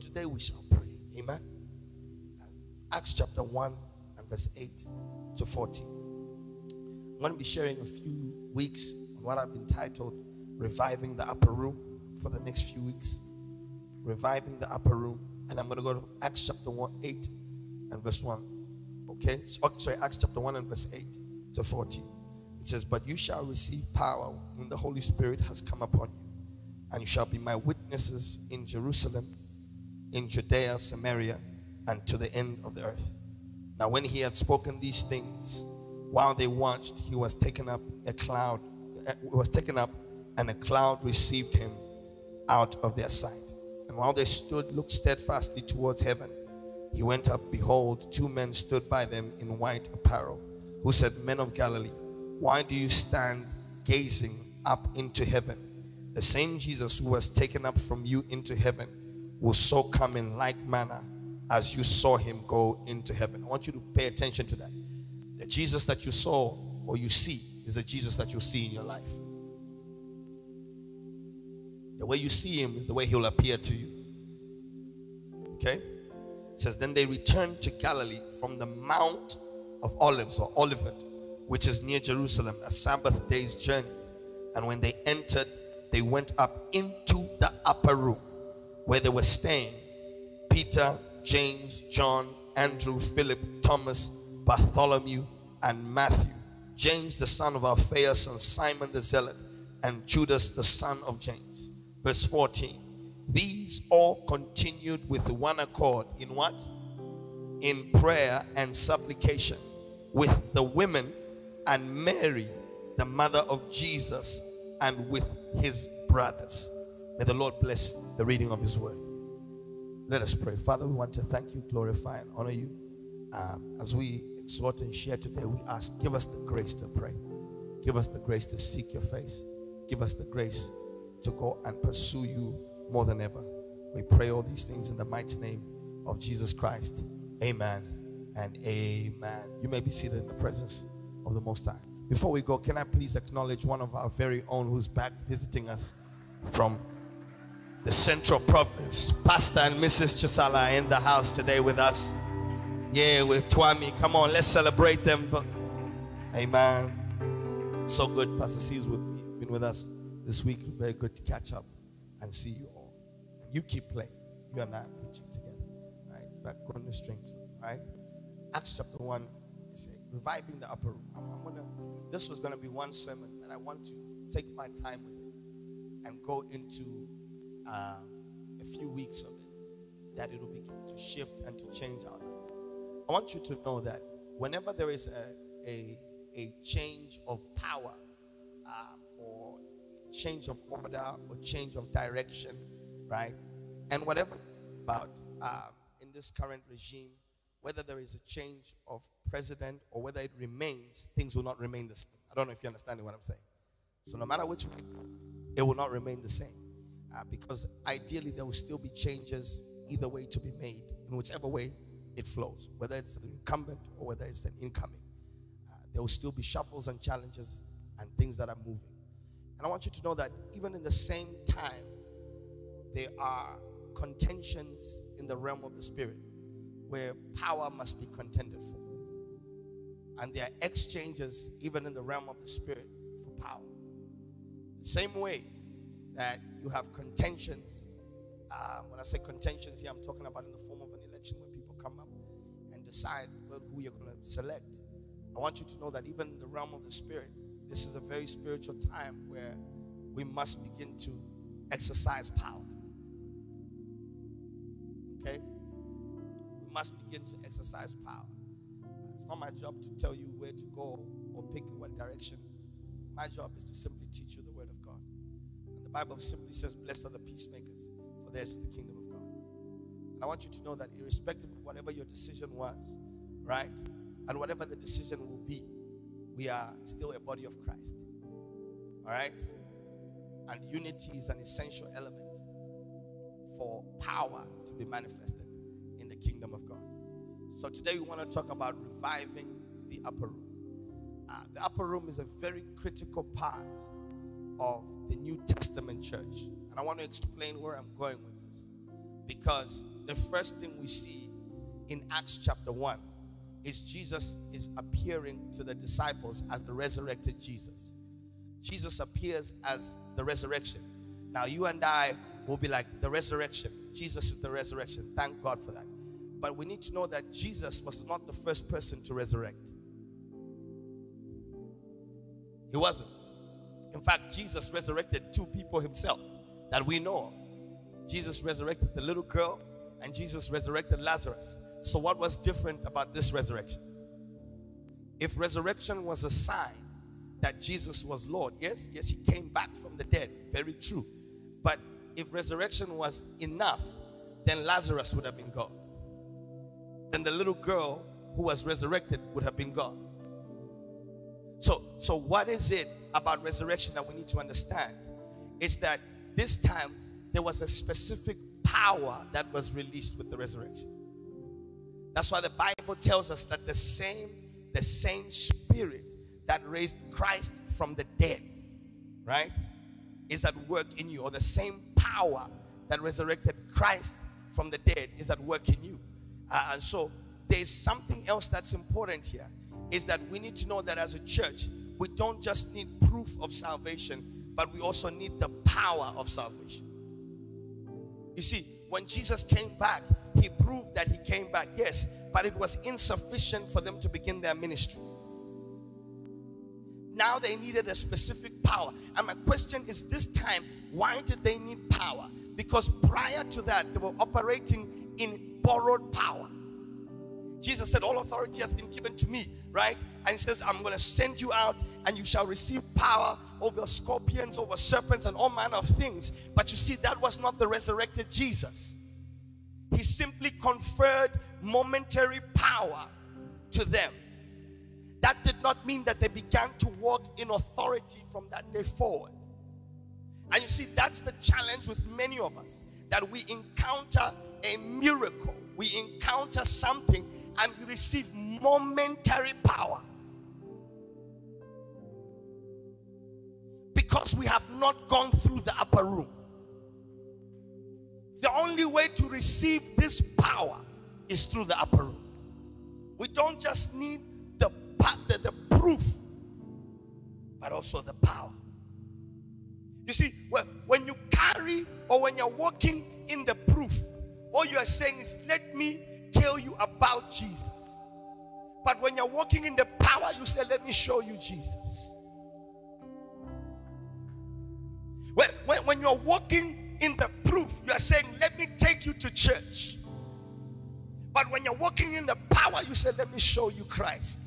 today we shall pray. Amen. Acts chapter 1 and verse 8 to 14. I'm going to be sharing a few weeks on what I've entitled Reviving the Upper Room for the next few weeks. Reviving the Upper Room. And I'm going to go to Acts chapter 1, 8 and verse 1. Okay? So, sorry, Acts chapter 1 and verse 8 to 14. It says, But you shall receive power when the Holy Spirit has come upon you, and you shall be my witnesses in Jerusalem, in Judea, Samaria, and to the end of the earth. Now, when he had spoken these things, while they watched, he was taken up a cloud, uh, was taken up, and a cloud received him out of their sight. And while they stood, looked steadfastly towards heaven, he went up. Behold, two men stood by them in white apparel, who said, Men of Galilee, why do you stand gazing up into heaven? The same Jesus who was taken up from you into heaven will so come in like manner as you saw him go into heaven. I want you to pay attention to that. The Jesus that you saw or you see is the Jesus that you see in your life. The way you see him is the way he'll appear to you. Okay? It says, Then they returned to Galilee from the Mount of Olives or Olivet, which is near Jerusalem, a Sabbath day's journey. And when they entered, they went up into the upper room where they were staying. Peter, James, John, Andrew, Philip, Thomas, Bartholomew, and Matthew. James, the son of Alphaeus, and Simon the Zealot, and Judas, the son of James. Verse 14. These all continued with one accord in what? In prayer and supplication with the women and Mary, the mother of Jesus, and with his brothers. May the Lord bless the reading of his word. Let us pray. Father, we want to thank you, glorify, and honor you. Um, as we exhort and share today, we ask, give us the grace to pray. Give us the grace to seek your face. Give us the grace to go and pursue you more than ever. We pray all these things in the mighty name of Jesus Christ. Amen and amen. You may be seated in the presence of the Most High. Before we go, can I please acknowledge one of our very own who's back visiting us from the Central Province? Pastor and Mrs. Chisala in the house today with us. Yeah, with Twami. Come on, let's celebrate them. Amen. So good. Pastor C's been with us this week. Very good to catch up and see you all. You keep playing. You and I preaching together. Right? In on the strings. Right? Acts chapter 1 reviving the upper room. I'm, I'm gonna, this was going to be one sermon, and I want to take my time with it and go into uh, a few weeks of it, that it will begin to shift and to change our life. I want you to know that whenever there is a, a, a change of power uh, or change of order or change of direction, right? And whatever about um, in this current regime, whether there is a change of president or whether it remains, things will not remain the same. I don't know if you understand what I'm saying. So no matter which way, it will not remain the same. Uh, because ideally there will still be changes either way to be made in whichever way it flows, whether it's an incumbent or whether it's an incoming. Uh, there will still be shuffles and challenges and things that are moving. And I want you to know that even in the same time, there are contentions in the realm of the spirit where power must be contended for. And there are exchanges, even in the realm of the spirit, for power. The same way that you have contentions. Uh, when I say contentions here, I'm talking about in the form of an election where people come up and decide well, who you're going to select. I want you to know that even in the realm of the spirit, this is a very spiritual time where we must begin to exercise power. Okay? We must begin to exercise power. It's not my job to tell you where to go or pick what direction. My job is to simply teach you the the Bible simply says, Blessed are the peacemakers, for theirs is the kingdom of God. And I want you to know that irrespective of whatever your decision was, right? And whatever the decision will be, we are still a body of Christ. All right? And unity is an essential element for power to be manifested in the kingdom of God. So today we want to talk about reviving the upper room. Uh, the upper room is a very critical part of the New Testament church. And I want to explain where I'm going with this. Because the first thing we see in Acts chapter 1 is Jesus is appearing to the disciples as the resurrected Jesus. Jesus appears as the resurrection. Now, you and I will be like, the resurrection. Jesus is the resurrection. Thank God for that. But we need to know that Jesus was not the first person to resurrect. He wasn't. In fact, Jesus resurrected two people himself that we know of. Jesus resurrected the little girl, and Jesus resurrected Lazarus. So, what was different about this resurrection? If resurrection was a sign that Jesus was Lord, yes, yes, he came back from the dead, very true. But if resurrection was enough, then Lazarus would have been God. Then the little girl who was resurrected would have been God. So, so what is it about resurrection that we need to understand? Is that this time there was a specific power that was released with the resurrection. That's why the Bible tells us that the same, the same spirit that raised Christ from the dead, right, is at work in you, or the same power that resurrected Christ from the dead is at work in you. Uh, and so there's something else that's important here is that we need to know that as a church, we don't just need proof of salvation, but we also need the power of salvation. You see, when Jesus came back, he proved that he came back, yes, but it was insufficient for them to begin their ministry. Now they needed a specific power. And my question is this time, why did they need power? Because prior to that, they were operating in borrowed power. Jesus said, All authority has been given to me, right? And he says, I'm going to send you out and you shall receive power over scorpions, over serpents, and all manner of things. But you see, that was not the resurrected Jesus. He simply conferred momentary power to them. That did not mean that they began to walk in authority from that day forward. And you see, that's the challenge with many of us that we encounter a miracle, we encounter something, and we receive momentary power. Because we have not gone through the upper room. The only way to receive this power is through the upper room. We don't just need the, the, the proof, but also the power. You see, when you carry or when you're walking in the proof, all you are saying is, Let me tell you about Jesus. But when you're walking in the power, you say, Let me show you Jesus. When, when, when you're walking in the proof, you are saying, Let me take you to church. But when you're walking in the power, you say, Let me show you Christ.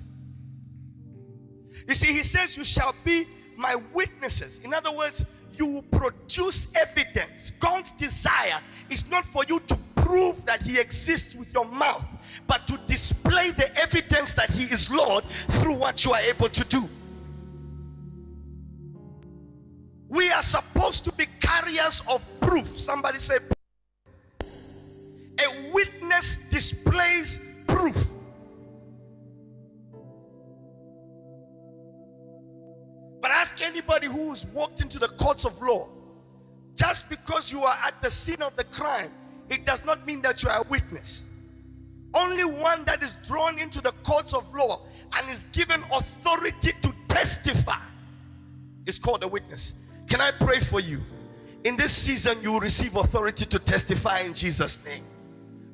You see, he says, You shall be my witnesses. In other words, you will produce evidence. God's desire is not for you to prove that He exists with your mouth, but to display the evidence that He is Lord through what you are able to do. We are supposed to be carriers of proof. Somebody say, a witness displays proof. But ask anybody who's walked into the courts of law. Just because you are at the scene of the crime, it does not mean that you are a witness. Only one that is drawn into the courts of law and is given authority to testify is called a witness. Can I pray for you? In this season, you will receive authority to testify in Jesus' name.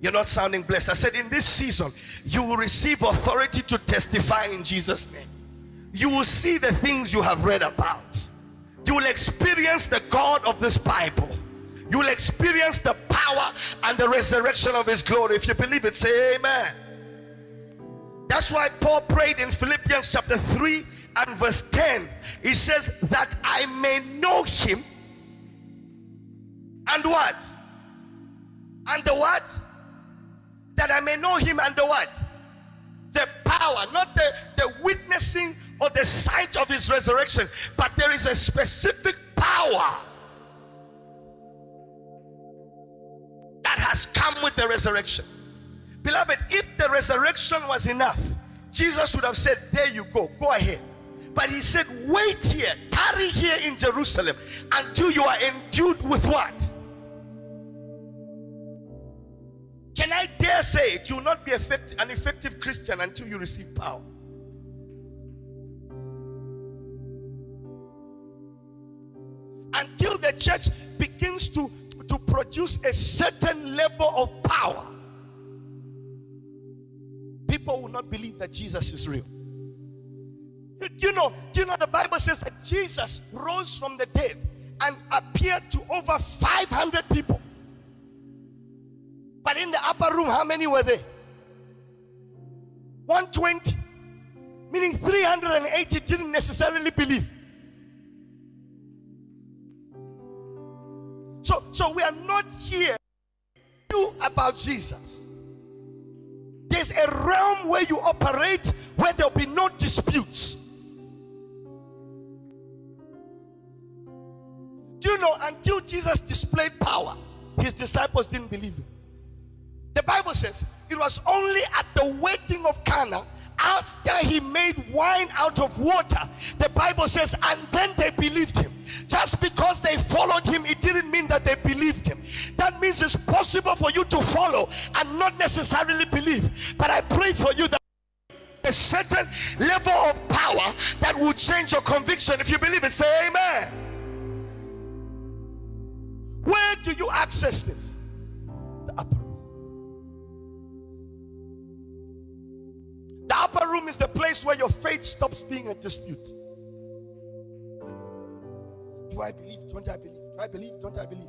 You're not sounding blessed. I said, in this season, you will receive authority to testify in Jesus' name. You will see the things you have read about. You will experience the God of this Bible. You will experience the power and the resurrection of His glory. If you believe it, say Amen. That's why Paul prayed in Philippians chapter 3 and verse 10. He says, That I may know Him and what? And the what? That I may know Him and the what? The power, not the, the witnessing or the sight of His resurrection, but there is a specific power has come with the resurrection. Beloved, if the resurrection was enough, Jesus would have said, There you go, go ahead. But he said, Wait here, tarry here in Jerusalem until you are endued with what? Can I dare say it? You will not be effective, an effective Christian until you receive power. Until the church begins to, to produce a certain level of power, people will not believe that Jesus is real. You know, you know the Bible says that Jesus rose from the dead and appeared to over 500 people. But in the upper room, how many were there? 120. Meaning 380 didn't necessarily believe. So, so we are not here you about Jesus. There's a realm where you operate where there'll be no disputes. Do you know until Jesus displayed power, his disciples didn't believe him? The Bible says it was only at the wedding of Cana after he made wine out of water. The Bible says, and then they believed him. Not necessarily believe. But I pray for you that a certain level of power that will change your conviction. If you believe it, say amen. Where do you access this? The upper room. The upper room is the place where your faith stops being a dispute. Do I believe? Don't I believe? Do I believe? Don't I believe?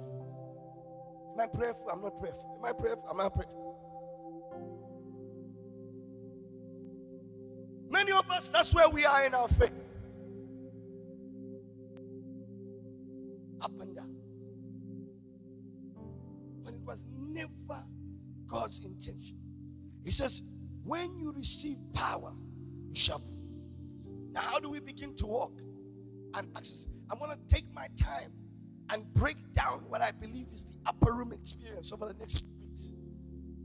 Am I prayerful? I'm not prayerful. Am I prayerful? Am I prayerful? Many of us, that's where we are in our faith. Up and down. But it was never God's intention. He says, when you receive power, you shall. Now, how do we begin to walk and access? I'm going to take my time and break down what I believe is the upper room experience over the next few weeks.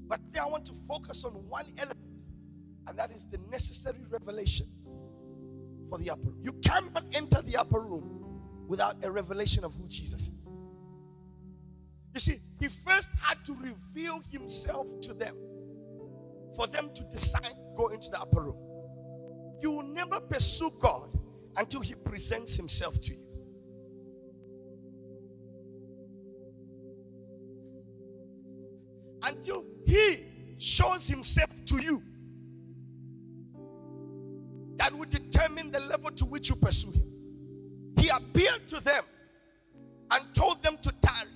But today I want to focus on one element, and that is the necessary revelation for the upper room. You cannot enter the upper room without a revelation of who Jesus is. You see, he first had to reveal himself to them for them to decide go into the upper room. You will never pursue God until he presents himself to you. Until he shows himself to you. That will determine the level to which you pursue him. He appeared to them and told them to tarry.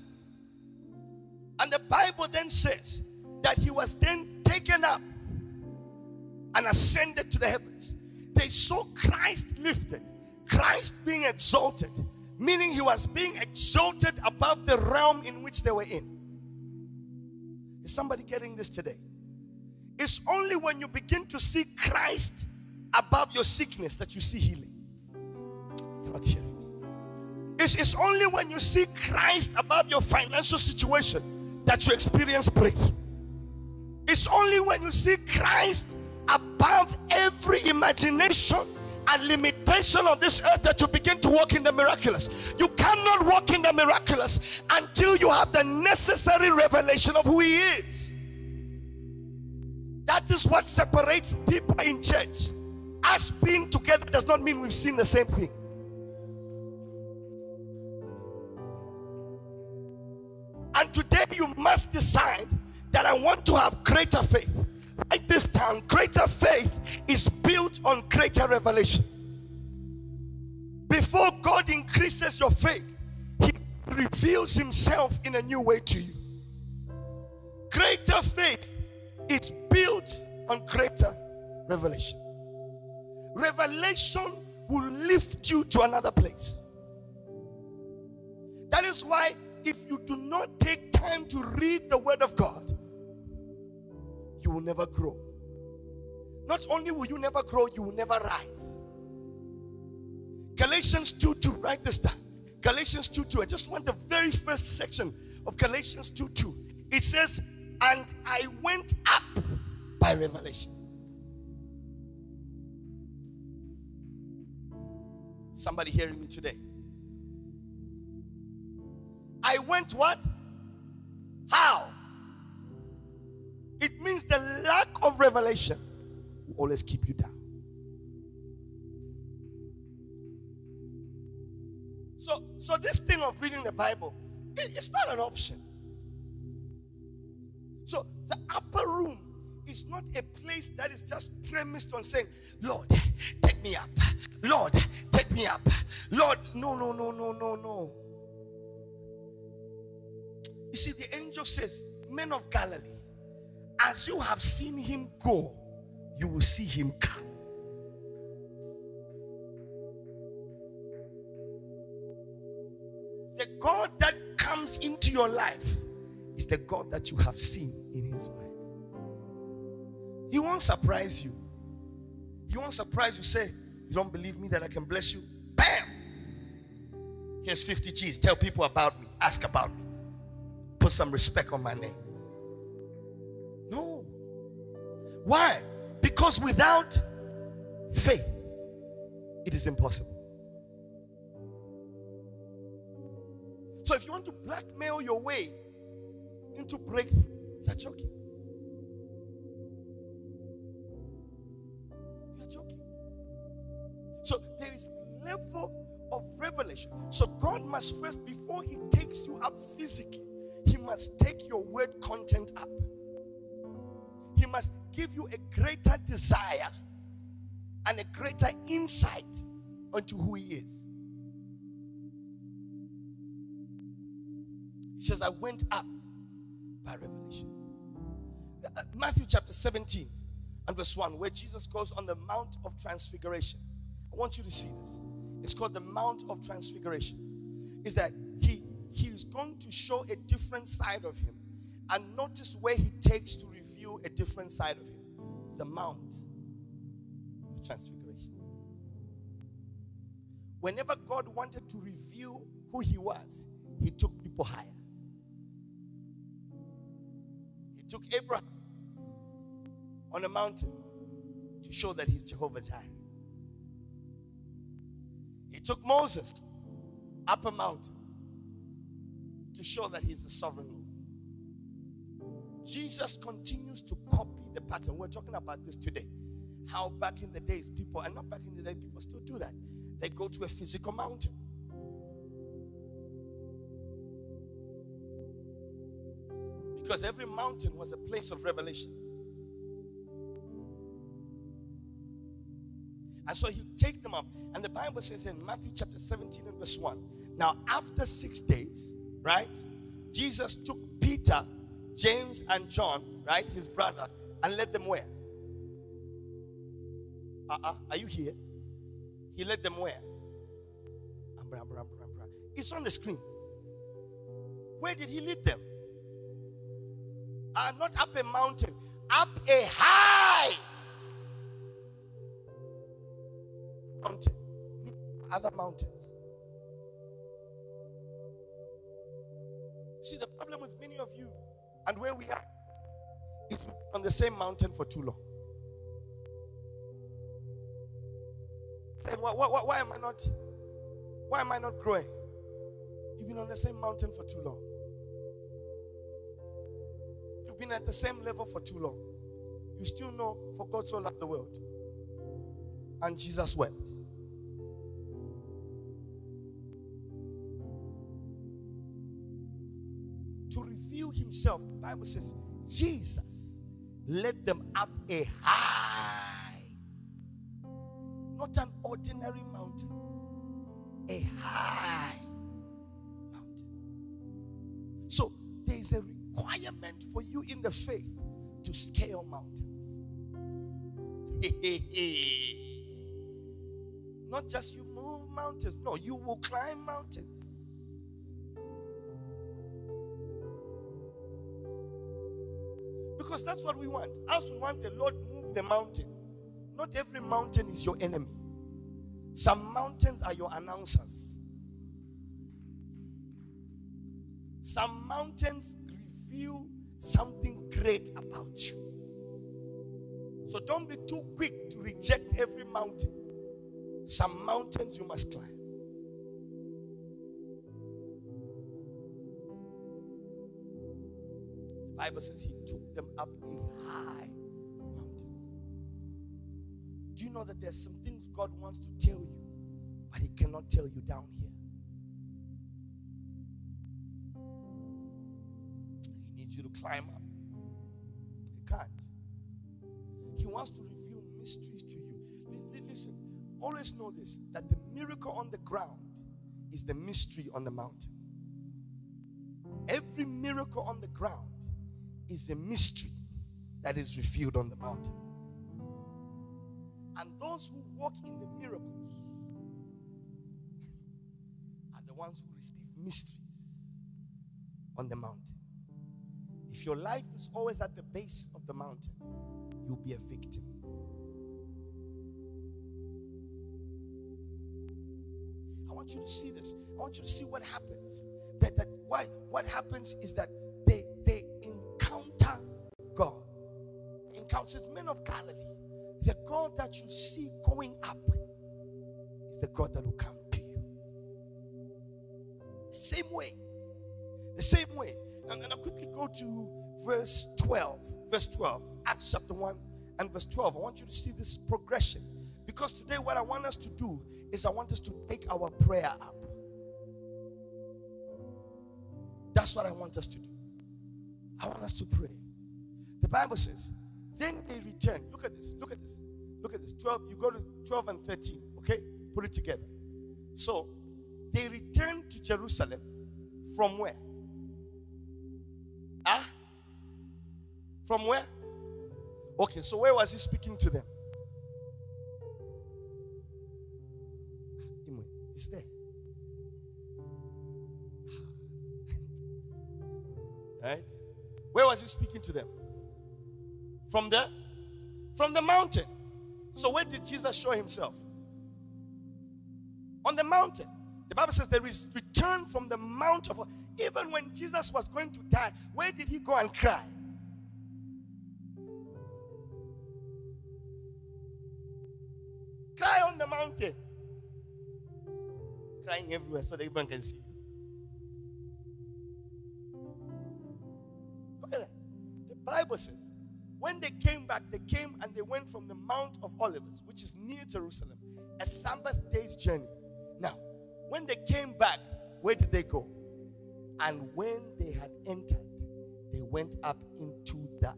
And the Bible then says that he was then taken up and ascended to the heavens. They saw Christ lifted, Christ being exalted, meaning he was being exalted above the realm in which they were in. Is somebody getting this today? It's only when you begin to see Christ above your sickness that you see healing. You're not hearing me. It's, it's only when you see Christ above your financial situation that you experience breakthrough. It's only when you see Christ above every imagination and limitation of this earth that you begin to walk in the miraculous. You cannot walk in the miraculous until you have the necessary revelation of who He is. That is what separates people in church. Us being together does not mean we've seen the same thing. And today you must decide that I want to have greater faith. Write this down. Greater faith is built on greater revelation. Before God increases your faith, He reveals Himself in a new way to you. Greater faith is built on greater revelation. Revelation will lift you to another place. That is why, if you do not take time to read the Word of God, you will never grow. Not only will you never grow, you will never rise. Galatians 2 2, write this down. Galatians 2 2. I just want the very first section of Galatians 2 2. It says, And I went up by revelation. Somebody hearing me today? I went what? How? It means the lack of revelation will always keep you down. So, so this thing of reading the Bible, it, it's not an option. So the upper room is not a place that is just premised on saying, Lord, take me up. Lord, take me up. Lord, no, no, no, no, no, no. You see, the angel says, Men of Galilee, as you have seen him go, you will see him come. The God that comes into your life is the God that you have seen in his word. He won't surprise you. He won't surprise you. Say, You don't believe me that I can bless you? Bam! Here's 50 G's. Tell people about me. Ask about me. Put some respect on my name. No. Why? Because without faith, it is impossible. So if you want to blackmail your way into breakthrough, you're joking. So God must first, before He takes you up physically, He must take your word content up. He must give you a greater desire and a greater insight onto who He is. He says, I went up by revelation. Uh, Matthew chapter 17 and verse 1, where Jesus goes on the Mount of Transfiguration. I want you to see this. It's called the Mount of Transfiguration. Is that he he is going to show a different side of him. And notice where he takes to reveal a different side of him. The Mount of Transfiguration. Whenever God wanted to reveal who he was, he took people higher. He took Abraham on a mountain to show that he's Jehovah Jireh. He took Moses up a mountain to show that he's the sovereign Lord. Jesus continues to copy the pattern. We're talking about this today. How back in the days, people, and not back in the day, people still do that. They go to a physical mountain. Because every mountain was a place of revelation. And so he take them up. And the Bible says in Matthew chapter 17 and verse 1. Now, after six days, right, Jesus took Peter, James, and John, right, his brother, and led them where? Uh-uh. Are you here? He led them where? It's on the screen. Where did he lead them? Uh, not up a mountain, up a high mountain, other mountains. See, the problem with many of you and where we are is on the same mountain for too long. why, why, why am I not? Why am I not growing? You've been on the same mountain for too long. You've been at the same level for too long. You still know, for God so loved the world and Jesus wept. To reveal himself, the Bible says, Jesus led them up a high, not an ordinary mountain, a high mountain. So there is a requirement for you in the faith to scale mountains. Not just you move mountains. No, you will climb mountains. Because that's what we want. As we want the Lord move the mountain. Not every mountain is your enemy. Some mountains are your announcers. Some mountains reveal something great about you. So don't be too quick to reject every mountain. Some mountains you must climb. Bible says he took them up a high mountain. Do you know that there's some things God wants to tell you, but he cannot tell you down here? He needs you to climb up. He can't. He wants to always know this that the miracle on the ground is the mystery on the mountain. Every miracle on the ground is a mystery that is revealed on the mountain. And those who walk in the miracles are the ones who receive mysteries on the mountain. If your life is always at the base of the mountain, you'll be a victim. I want you to see this. I want you to see what happens. That, that why what happens is that they they encounter God. Encounters men of Galilee. The God that you see going up is the God that will come to you. The same way. The same way. I'm to quickly go to verse 12. Verse 12. Acts chapter 1 and verse 12. I want you to see this progression. Because today, what I want us to do is I want us to take our prayer up. That's what I want us to do. I want us to pray. The Bible says, then they return. Look at this. Look at this. Look at this. 12. You go to 12 and 13. Okay? Put it together. So they returned to Jerusalem from where? Ah? From where? Okay, so where was he speaking to them? Was speaking to them? From the from the mountain. So where did Jesus show himself? On the mountain. The Bible says there is return from the mount of even when Jesus was going to die, where did he go and cry? Cry on the mountain crying everywhere so that everyone can see When they came back, they came and they went from the Mount of Olives, which is near Jerusalem, a Sabbath day's journey. Now, when they came back, where did they go? And when they had entered, they went up into the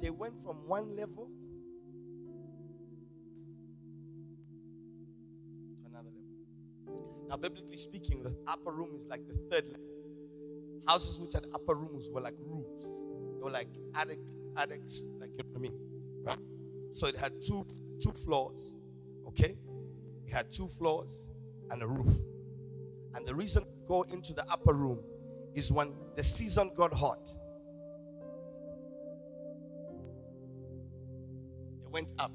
they went from one level Now, biblically speaking, the upper room is like the third level. Houses which had upper rooms were like roofs. They were like attic, attics, like you know what I mean, right? So it had two two floors. Okay, it had two floors and a roof. And the reason to go into the upper room is when the season got hot. They went up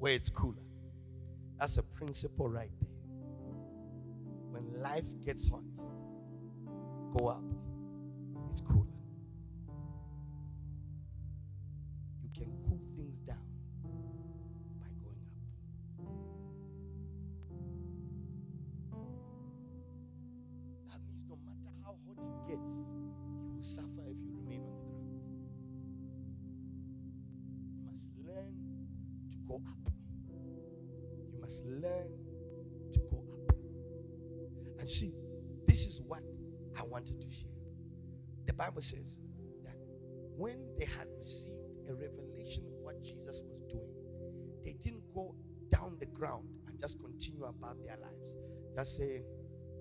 where it's cooler. That's a principle right there life gets hot, go up. It's cooler. To. The Bible says that when they had received a revelation of what Jesus was doing, they didn't go down the ground and just continue about their lives. Just say,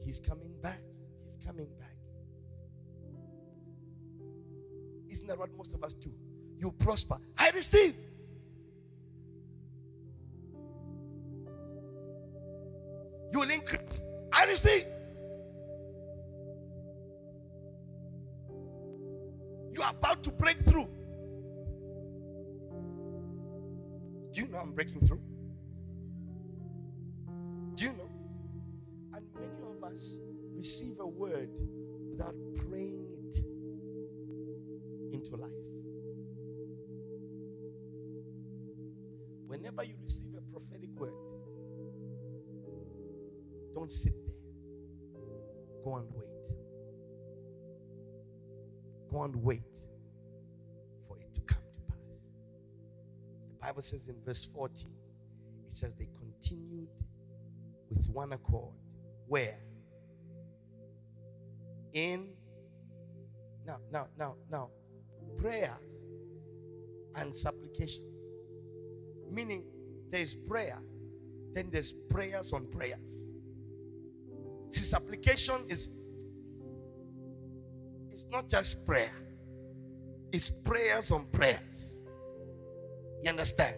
He's coming back. He's coming back. Isn't that what most of us do? You prosper. I receive. You will increase. I receive. Breaking through? Do you know? And many of us receive a word without praying it into life. Whenever you receive a prophetic word, don't sit there. Go and wait. Go and wait Bible says in verse 14, it says they continued with one accord. Where? In now, now, now, now, prayer and supplication. Meaning there's prayer, then there's prayers on prayers. See, supplication is it's not just prayer, it's prayers on prayers. You understand?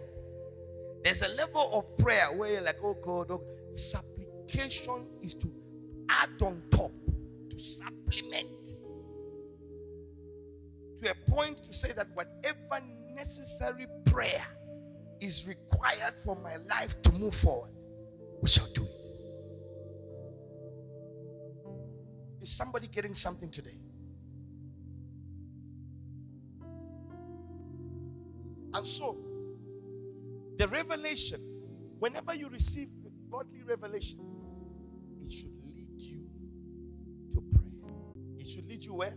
There's a level of prayer where you're like, oh God, oh. supplication is to add on top, to supplement to a point to say that whatever necessary prayer is required for my life to move forward, we shall do it. Is somebody getting something today? And so, the revelation, whenever you receive godly revelation, it should lead you to prayer. It should lead you where?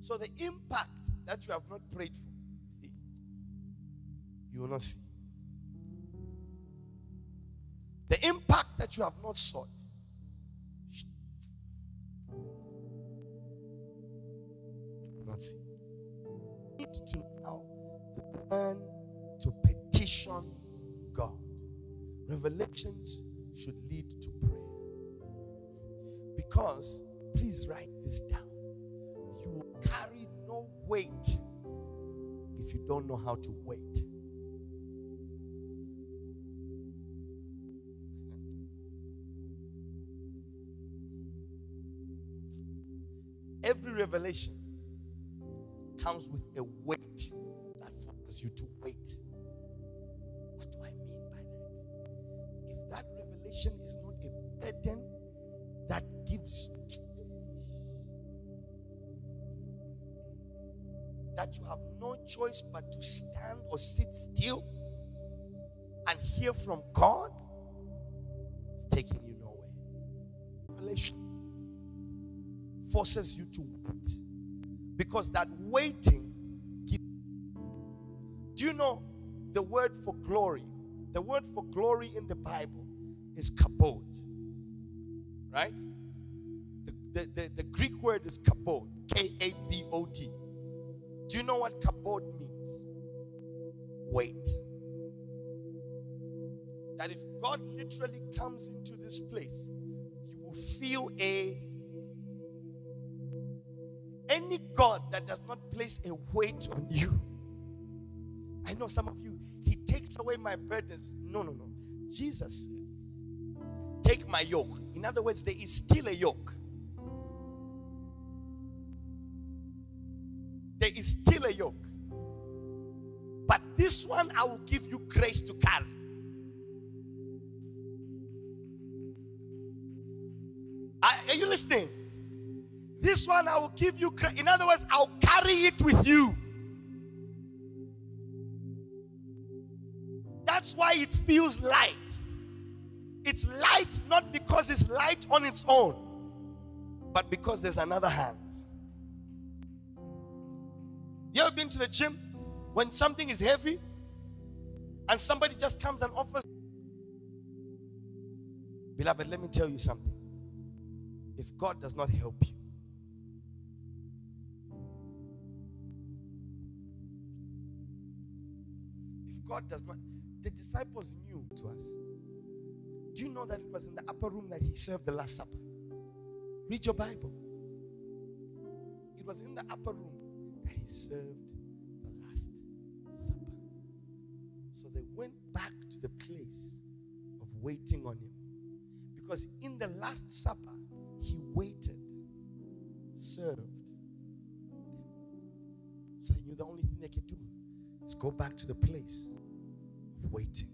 So the impact that you have not prayed for, you will not see. The impact that you have not sought, you will not see. To Revelations should lead to prayer. Because, please write this down You will carry no weight if you don't know how to wait. Every revelation comes with a weight that forces you to wait. Choice but to stand or sit still and hear from God, it's taking you nowhere. Revelation forces you to wait because that waiting. gives. Do you know the word for glory? The word for glory in the Bible is kabod, right? The, the, the, the Greek word is kabod, K A B O D. Do you know what kabod means? Wait. That if God literally comes into this place, you will feel a any God that does not place a weight on you. I know some of you, He takes away my burdens. No, no, no. Jesus said, Take my yoke. In other words, there is still a yoke. Yoke. But this one I will give you grace to carry. Are, you listening? This one I will give you grace. In other words, I'll carry it with you. That's why it feels light. It's light not because it's light on its own, but because there's another hand. You ever been to the gym when something is heavy and somebody just comes and offers? Beloved, let me tell you something. If God does not help you, if God does not, the disciples knew to us. Do you know that it was in the upper room that he served the Last Supper? Read your Bible. It was in the upper room that he served the Last Supper. So they went back to the place of waiting on him. Because in the Last Supper, he waited, served So he knew the only thing they could do is go back to the place of waiting.